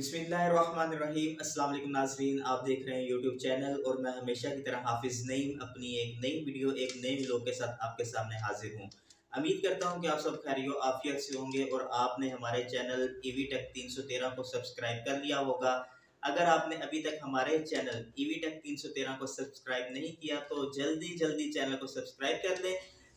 अस्सलाम वालेकुम नाजरीन, आप देख रहे हैं यूट्यूब चैनल और मैं हमेशा की तरह हाफिज़ नईम, अपनी एक नई वीडियो, एक नए व्लॉग के साथ आपके सामने हाजिर हूँ। उम्मीद करता हूँ कि आप सब खैरियो आफियत से होंगे और आपने हमारे चैनल ईवी टेक तीन को सब्सक्राइब कर लिया होगा। अगर आपने अभी तक हमारे चैनल ईवी टेक तीन को सब्सक्राइब नहीं किया तो जल्दी जल्दी चैनल को सब्सक्राइब कर लें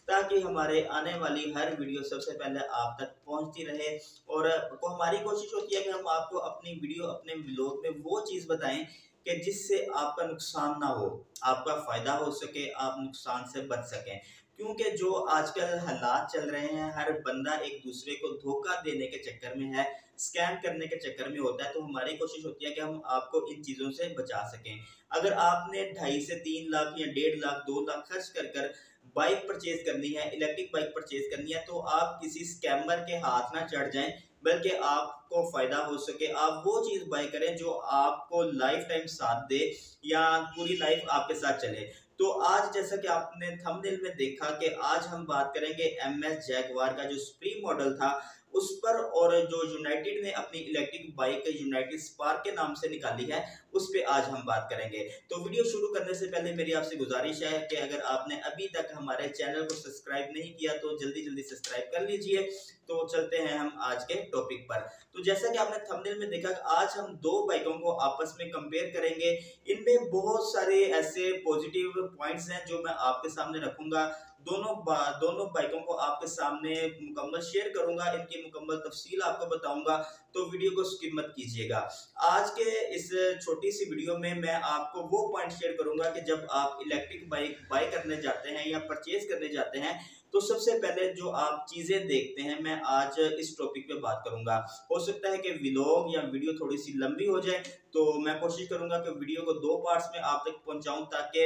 ताकि हमारे आने वाली हर वीडियो सबसे पहले आप तक पहुँचती रहे और को हमारी कोशिश होती है कि हम आपको अपनी वीडियो, अपने ब्लॉग में वो चीज़ बताएँ कि जिससे आपका नुकसान ना हो, आपका फ़ायदा हो सके, आप नुकसान से बच सकें। क्योंकि जो आजकल हालात चल रहे हैं, हर बंदा एक दूसरे को धोखा देने के चक्कर में है, स्कैम करने के चक्कर में होता है तो हमारी कोशिश होती है कि हम आपको इन चीज़ों से बचा सकें। अगर आपने ढाई से तीन लाख या डेढ़ लाख, दो लाख खर्च कर कर बाइक परचेज करनी है इलेक्ट्रिक बाइक परचेज करनी है तो आप किसी स्कैमर के हाथ ना चढ़ जाए, बल्कि आपको फ़ायदा हो सके। आप वो चीज़ बाय करें जो आपको लाइफ टाइम साथ दे या पूरी लाइफ आपके साथ चले। तो आज जैसा कि आपने थंबनेल में देखा कि आज हम बात करेंगे एम एस जैगवार का जो सुप्रीम मॉडल था उस पर और जो यूनाइटेड ने अपनी इलेक्ट्रिक बाइक यूनाइटेड स्पार्क के नाम से निकाली है, उस पर आज हम बात करेंगे। तो वीडियो शुरू करने से पहले मेरी आपसे गुजारिश है कि अगर आपने अभी तक हमारे चैनल को सब्सक्राइब नहीं किया तो जल्दी जल्दी सब्सक्राइब कर लीजिए। तो चलते हैं हम आज के टॉपिक पर। तो जैसा कि आपने थंबनेल में देखा, आज हम दो बाइकों को आपस में कंपेयर करेंगे। इनमें बहुत सारे ऐसे पॉजिटिव पॉइंट्स हैं जो मैं आपके सामने रखूँगा। दोनों दोनों बाइकों को आपके सामने मुकम्मल शेयर करूँगा, इनकी मुकम्मल तफसील आपको बताऊँगा तो वीडियो को स्किप मत कीजिएगा। आज के इस छोटी सी वीडियो में मैं आपको वो पॉइंट शेयर करूँगा कि जब आप इलेक्ट्रिक बाइक बाई करने जाते हैं या परचेज करने जाते हैं तो सबसे पहले जो आप चीज़ें देखते हैं, मैं आज इस टॉपिक पे बात करूँगा। हो सकता है कि व्लॉग या वीडियो थोड़ी सी लंबी हो जाए तो मैं कोशिश करूँगा कि वीडियो को दो पार्ट्स में आप तक पहुंचाऊं ताकि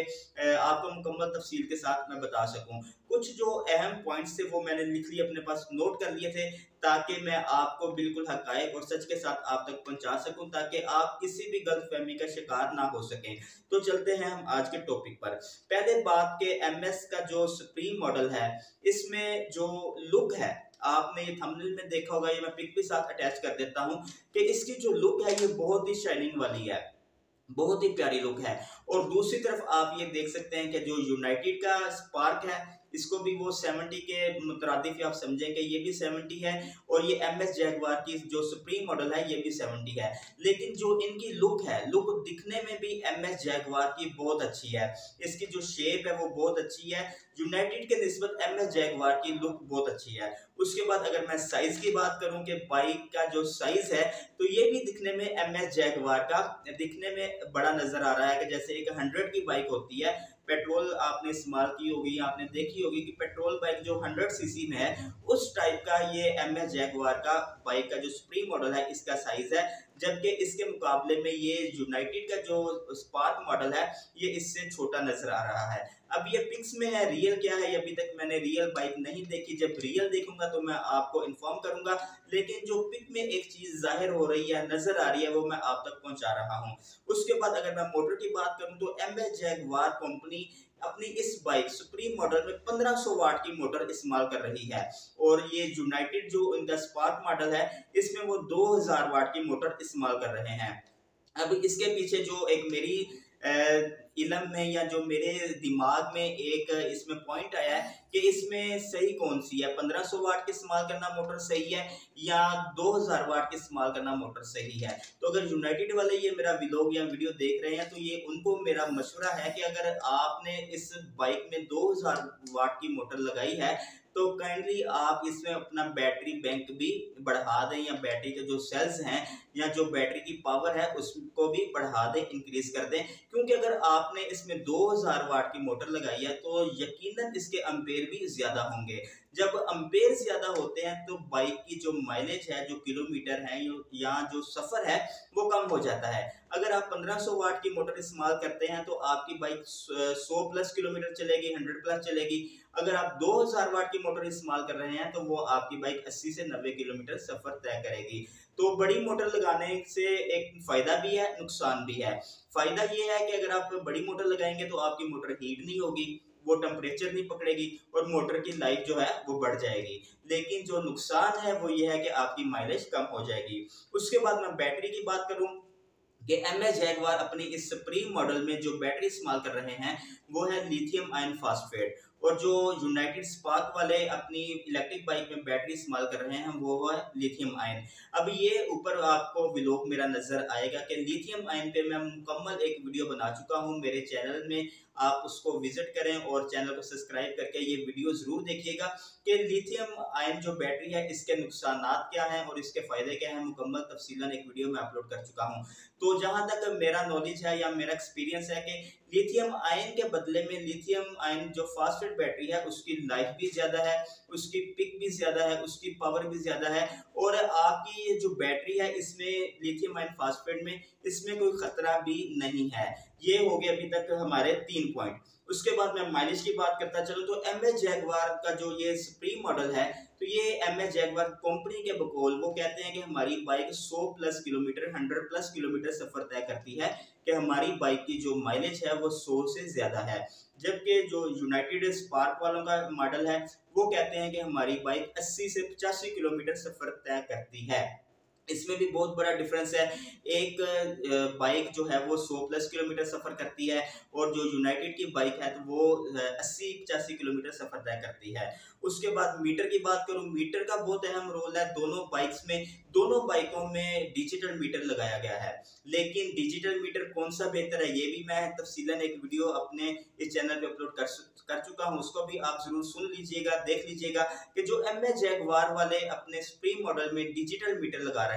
आपको मुकम्मल तफसील के साथ मैं बता सकूँ। कुछ जो अहम पॉइंट्स थे वो मैंने लिख लिए, अपने पास नोट कर लिए थे, ताकि मैं आपको बिल्कुल हकायक और सच के साथ आप तक पहुँचा सकूँ, ताकि आप किसी भी गलत फहमी का शिकार ना हो सकें। तो चलते हैं हम आज के टॉपिक पर। पहले बात के एमएस का जो सुप्रीम मॉडल है, इसमें जो लुक है, आपने ये थंबनेल में देखा होगा, ये मैं पिक भी साथ अटैच कर देता हूँ, कि इसकी जो लुक है, ये बहुत ही शाइनिंग वाली है, बहुत ही प्यारी लुक है। और दूसरी तरफ़ आप ये देख सकते हैं कि जो यूनाइटेड का स्पार्क है इसको भी वो 70 के मुतरदिफ आप समझेंगे ये भी 70 है और ये एम एस जैगवार की जो सुप्रीम मॉडल है, ये भी 70 है। लेकिन जो इनकी लुक है, लुक दिखने में भी एम एस जैगवार की बहुत अच्छी है। इसकी जो शेप है, वो बहुत अच्छी है। यूनाइटेड के नस्बत एम एस जैगवार की लुक बहुत अच्छी है। उसके बाद अगर मैं साइज़ की बात करूँ कि बाइक का जो साइज़ है तो ये भी दिखने में एम एस जैगवार का दिखने में बड़ा नज़र आ रहा है कि जैसे एक हंड्रेड की बाइक होती है पेट्रोल आपने इस्तेमाल की होगी, आपने देखी होगी कि पेट्रोल बाइक जो 100 सीसी में है, उस टाइप का ये एम एस जैगवार का बाइक का जो स्प्री मॉडल है, इसका साइज़ है। जबकि इसके मुकाबले में ये यूनाइटेड का जो स्पार्क मॉडल है, ये इससे छोटा नज़र आ रहा है। अब ये पिक्स में है रियल क्या है? अभी तक मैंने रियल बाइक नहीं देखी। जब रियल देखूँगा तो मैं आपको इन्फॉर्म करूँगा। लेकिन जो पिक में एक चीज़ ज़ाहिर हो रही है, नज़र आ रही है, वो मैं आप तक पहुँचा रहा हूँ। उसके बाद अगर मैं मोटर की बात करूँ तो एम एस जैगवार कंपनी अपनी इस बाइक सुप्रीम मॉडल में 1500 वाट की मोटर इस्तेमाल कर रही है। और ये यूनाइटेड जो इनका स्पार्क मॉडल है, इसमें वो 2000 वाट की मोटर इस्तेमाल कर रहे हैं। अब इसके पीछे जो एक मेरी इलम में या जो मेरे दिमाग में एक इसमें पॉइंट आया है कि इसमें सही कौन सी है? 1500 वाट के इस्तेमाल करना मोटर सही है या 2000 वाट के इस्तेमाल करना मोटर सही है? तो अगर यूनाइटेड वाले ये मेरा व्लॉग या वीडियो देख रहे हैं तो ये उनको मेरा मशवरा है कि अगर आपने इस बाइक में 2000 वाट की मोटर लगाई है तो काइंडली आप इसमें अपना बैटरी बैंक भी बढ़ा दें या बैटरी के जो सेल्स हैं या जो बैटरी की पावर है, उसको भी बढ़ा दें इंक्रीज कर दें। क्योंकि अगर आपने इसमें 2000 वाट की मोटर लगाई है तो यकीनन इसके अम्पेयर भी ज़्यादा होंगे। जब अम्पेयर ज़्यादा होते हैं तो बाइक की जो माइलेज है, जो किलोमीटर है, या जो सफ़र है, वो कम हो जाता है। अगर आप 1500 वाट की मोटर इस्तेमाल करते हैं तो आपकी बाइक 100 प्लस किलोमीटर चलेगी 100 प्लस चलेगी। अगर आप 2000 वाट की मोटर इस्तेमाल कर रहे हैं तो वो आपकी बाइक 80 से 90 किलोमीटर सफ़र तय करेगी। तो बड़ी मोटर लगाने से एक फ़ायदा भी है, नुकसान भी है। फ़ायदा ये है कि अगर आप बड़ी मोटर लगाएँगे तो आपकी मोटर हीट नहीं होगी, वो टेम्परेचर नहीं पकड़ेगी और मोटर की लाइफ जो है वो बढ़ जाएगी। लेकिन जो नुकसान है वो ये है कि आपकी माइलेज कम हो जाएगी। उसके बाद मैं बैटरी की बात करूँ कि एम एच जैगवार अपनी इस सुप्रीम मॉडल में जो बैटरी इस्तेमाल कर रहे हैं, वो है लिथियम आयन फास्फेट और जो यूनाइटेड स्पार्क वाले अपनी इलेक्ट्रिक बाइक में बैटरी इस्तेमाल कर रहे हैं, वो है लिथियम आयन अब ये ऊपर आपको विलोक मेरा नज़र आएगा कि लिथियम आयन पे मैं मुकम्मल एक वीडियो बना चुका हूँ मेरे चैनल में। आप उसको विज़िट करें और चैनल को सब्सक्राइब करके ये वीडियो ज़रूर देखिएगा कि लिथियम आयन जो बैटरी है, इसके नुकसान क्या हैं और इसके फ़ायदे क्या हैं, मुकम्मल तफसीला एक वीडियो में अपलोड कर चुका हूँ। तो जहाँ तक मेरा नॉलेज है या मेरा एक्सपीरियंस है कि लिथियम आयन के बदले में लिथियम आयन जो फास्फेट बैटरी है, उसकी लाइफ भी ज़्यादा है, उसकी पिक भी ज़्यादा है, उसकी पावर भी ज़्यादा है और आपकी ये जो बैटरी है, इसमें लिथियम आयन फास्फेट में इसमें कोई ख़तरा भी नहीं है। ये हो गया अभी तक हमारे तीन पॉइंट उसके बाद मैं माइलेज की बात करता चलूँ तो एम एच जैगवार का जो ये सुप्रीम मॉडल है तो ये एम एच जैगवार कंपनी के बकौल, वो कहते हैं कि हमारी bike 100 plus kilometre 100 plus kilometre सफ़र तय करती है कि हमारी बाइक की जो माइलेज है वो 100 से ज़्यादा है. जबकि जो यूनाइटेड स्पार्क वालों का मॉडल है, वो कहते हैं कि हमारी बाइक 80 से पचासी किलोमीटर सफ़र तय करती है. इसमें भी बहुत बड़ा डिफरेंस है। एक बाइक जो है वो 100 प्लस किलोमीटर सफ़र करती है और जो यूनाइटेड की बाइक है तो वो अस्सी पचासी किलोमीटर सफ़र तय करती है। उसके बाद मीटर की बात करूँ मीटर का बहुत अहम रोल है। दोनों बाइक्स में, दोनों बाइकों में डिजिटल मीटर लगाया गया है। लेकिन डिजिटल मीटर कौन सा बेहतर है, ये भी मैं तफसीलन एक वीडियो अपने इस चैनल पे अपलोड कर कर चुका हूँ। उसको भी आप ज़रूर सुन लीजिएगा, देख लीजिएगा कि जो एम ए जैगवार वाले अपने स्प्रीम मॉडल में डिजिटल मीटर लगा रहे हैं।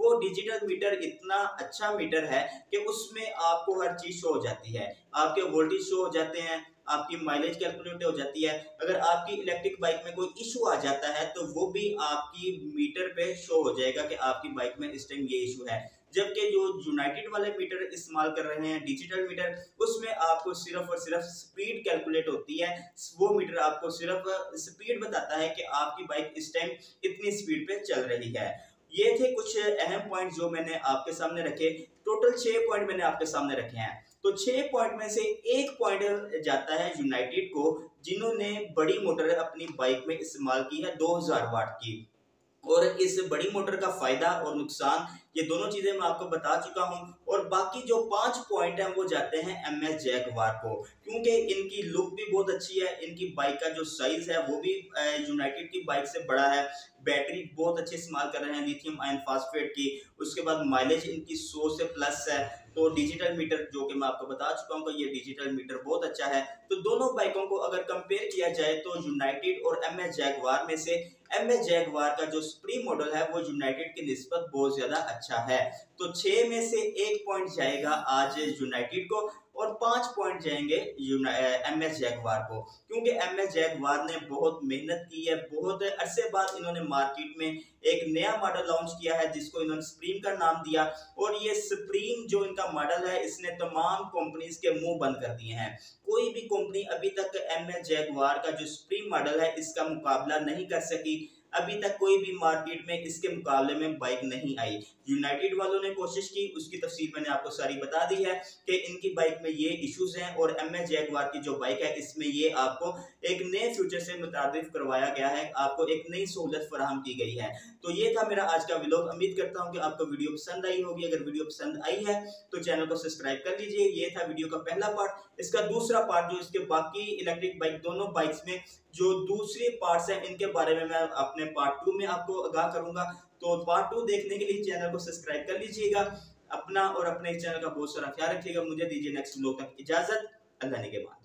वो डिजिटल मीटर इतना अच्छा मीटर है कि उसमें आपको हर चीज़ शो हो जाती है। आपके वोल्टेज शो हो जाते हैं, आपकी माइलेज कैलकुलेट हो जाती है। अगर आपकी इलेक्ट्रिक बाइक में कोई इशू आ जाता है तो वो भी आपकी मीटर पे शो हो जाएगा कि आपकी बाइक में इस टाइम ये इशू है। जबकि जो यूनाइटेड वाले मीटर इस्तेमाल कर रहे हैं डिजिटल मीटर उसमें आपको सिर्फ़ और सिर्फ़ स्पीड कैलकुलेट होती है। वो मीटर आपको सिर्फ़ स्पीड बताता है कि आपकी बाइक इस टाइम इतनी स्पीड पे चल रही है। ये थे कुछ अहम पॉइंट जो मैंने आपके सामने रखे। टोटल छह पॉइंट मैंने आपके सामने रखे हैं। तो छह पॉइंट में से एक पॉइंट जाता है यूनाइटेड को, जिन्होंने बड़ी मोटर अपनी बाइक में इस्तेमाल की है 2000 वाट की। और इस बड़ी मोटर का फ़ायदा और नुकसान, ये दोनों चीज़ें मैं आपको बता चुका हूँ। और बाकी जो पाँच पॉइंट हैं, वो जाते हैं एम एस जैगवार को। क्योंकि इनकी लुक भी बहुत अच्छी है, इनकी बाइक का जो साइज़ है, वो भी यूनाइटेड की बाइक से बड़ा है। बैटरी बहुत अच्छी इस्तेमाल कर रहे हैं लिथियम आयन फास्फेट की। उसके बाद माइलेज इनकी सौ से प्लस है। तो डिजिटल मीटर जो कि मैं आपको बता चुका हूँ कि ये डिजिटल मीटर बहुत अच्छा है। तो दोनों बाइकों को अगर कंपेयर किया जाए तो यूनाइटेड और एम एस जैगवार में से एम एस जैगवार का जो सुप्रीम मॉडल है, वो यूनाइटेड की नस्बत बहुत ज़्यादा अच्छा है। तो छह में से एक पॉइंट जाएगा आज यूनाइटेड को। और पाँच पॉइंट जाएँगे एम एस जैगवार को। क्योंकि एम एस जैगवार ने बहुत मेहनत की है, बहुत अरसे बाद इन्होंने मार्केट में एक नया मॉडल लॉन्च किया है, जिसको इन्होंने स्प्रीम का नाम दिया। और ये स्प्रीम जो इनका मॉडल है, इसने तमाम कंपनीज़ के मुँह बंद कर दिए हैं। कोई भी कंपनी अभी तक एम एस जैगवार का जो स्प्रीम मॉडल है, इसका मुकाबला नहीं कर सकी। अभी तक कोई भी मार्केट में इसके मुकाबले में बाइक नहीं आई। यूनाइटेड वालों ने कोशिश की, उसकी तफसील मैंने आपको सारी बता दी है कि इनकी बाइक में ये इश्यूज़ हैं और एम एच जैगवार की जो बाइक है, इसमें ये आपको एक नए फ्यूचर से मुताबिफ करवाया गया है, आपको एक नई सहूलत फराहम की गई है। तो ये था मेरा आज का विलोक उम्मीद करता हूँ कि आपको वीडियो पसंद आई होगी। अगर वीडियो पसंद आई है तो चैनल को सब्सक्राइब कर लीजिए। ये था वीडियो का पहला पार्ट इसका दूसरा पार्ट जो इसके बाकी इलेक्ट्रिक बाइक दोनों बाइक्स में जो दूसरे पार्ट्स हैं, इनके बारे में मैं अपने पार्ट टू में आपको आगाह करूँगा। तो पार्ट टू देखने के लिए चैनल को सब्सक्राइब कर लीजिएगा। अपना और अपने चैनल का बहुत सारा ख्याल रखिएगा। मुझे दीजिए नेक्स्ट ब्लॉग तक इजाज़त। अल्लाह ने के बाद।